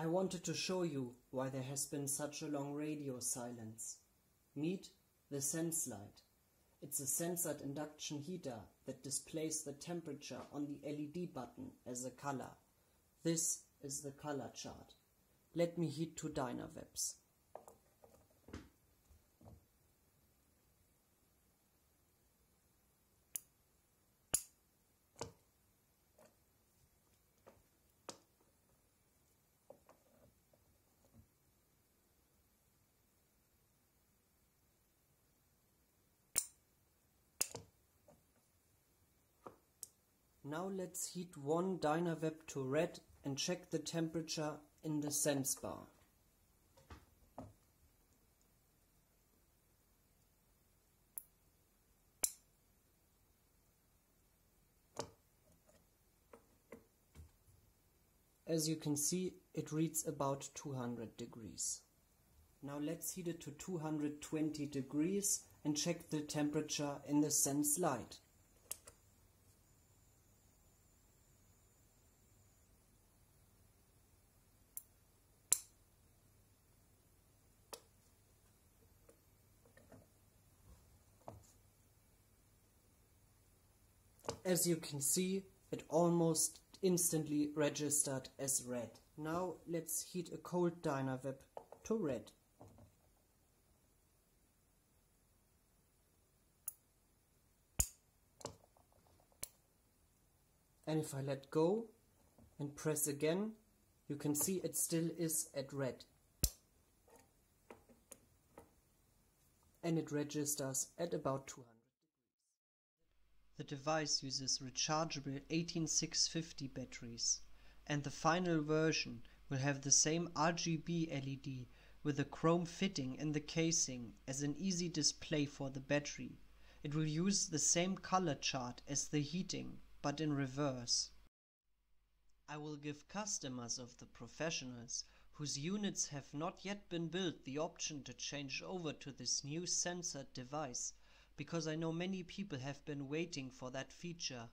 I wanted to show you why there has been such a long radio silence. Meet the Sense Light. It's a sensored induction heater that displays the temperature on the LED button as a color. This is the color chart. Let me heat two Dynavaps. Now let's heat one Dynavap to red and check the temperature in the sense bar. As you can see, it reads about 200 degrees. Now let's heat it to 220 degrees and check the temperature in the sense light. As you can see, it almost instantly registered as red. Now let's heat a cold Dynavap to red. And if I let go and press again, you can see it still is at red. And it registers at about 200 The device uses rechargeable 18650 batteries and the final version will have the same RGB LED with a chrome fitting in the casing as an easy display for the battery. It will use the same color chart as the heating but in reverse. I will give customers of the professionals whose units have not yet been built the option to change over to this new sensored device because I know many people have been waiting for that feature.